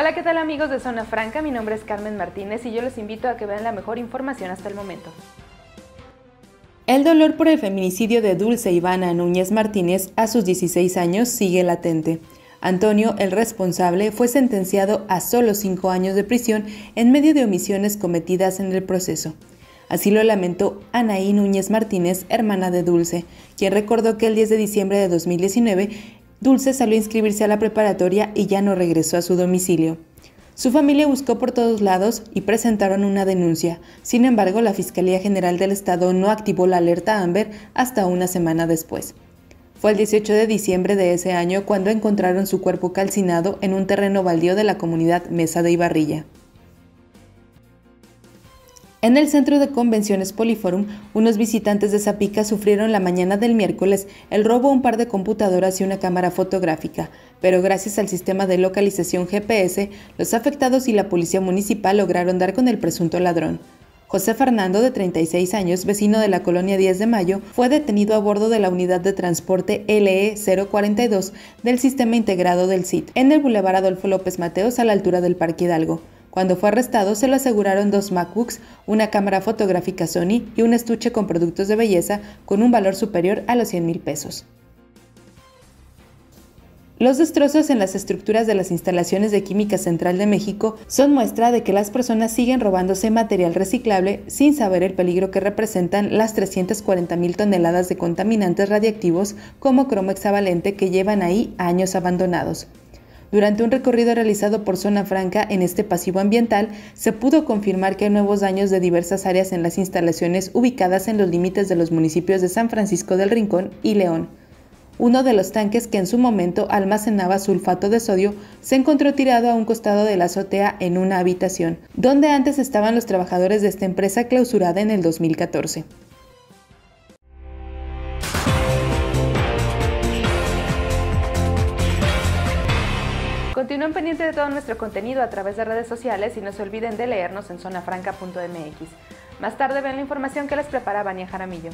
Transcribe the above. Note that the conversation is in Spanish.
Hola, ¿qué tal amigos de Zona Franca? Mi nombre es Carmen Martínez y yo los invito a que vean la mejor información hasta el momento. El dolor por el feminicidio de Dulce Ivana Núñez Martínez a sus 16 años sigue latente. Antonio, el responsable, fue sentenciado a solo cinco años de prisión en medio de omisiones cometidas en el proceso. Así lo lamentó Anaí Núñez Martínez, hermana de Dulce, quien recordó que el 10 de diciembre de 2019 Dulce salió a inscribirse a la preparatoria y ya no regresó a su domicilio. Su familia buscó por todos lados y presentaron una denuncia. Sin embargo, la Fiscalía General del Estado no activó la alerta Amber hasta una semana después. Fue el 18 de diciembre de ese año cuando encontraron su cuerpo calcinado en un terreno baldío de la comunidad Mesa de Ibarrilla. En el centro de convenciones Poliforum, unos visitantes de Zapica sufrieron la mañana del miércoles el robo a un par de computadoras y una cámara fotográfica, pero gracias al sistema de localización GPS, los afectados y la policía municipal lograron dar con el presunto ladrón. José Fernando, de 36 años, vecino de la colonia 10 de Mayo, fue detenido a bordo de la unidad de transporte LE 042 del sistema integrado del CIT, en el Boulevard Adolfo López Mateos a la altura del Parque Hidalgo. Cuando fue arrestado, se le aseguraron dos MacBooks, una cámara fotográfica Sony y un estuche con productos de belleza con un valor superior a los 100 mil pesos. Los destrozos en las estructuras de las instalaciones de Química Central de México son muestra de que las personas siguen robándose material reciclable sin saber el peligro que representan las 340 mil toneladas de contaminantes radiactivos como cromo hexavalente que llevan ahí años abandonados. Durante un recorrido realizado por Zona Franca en este pasivo ambiental, se pudo confirmar que hay nuevos daños de diversas áreas en las instalaciones ubicadas en los límites de los municipios de San Francisco del Rincón y León. Uno de los tanques que en su momento almacenaba sulfato de sodio se encontró tirado a un costado de la azotea en una habitación, donde antes estaban los trabajadores de esta empresa clausurada en el 2014. Continúen pendientes de todo nuestro contenido a través de redes sociales y no se olviden de leernos en zonafranca.mx. Más tarde ven la información que les prepara Vania Jaramillo.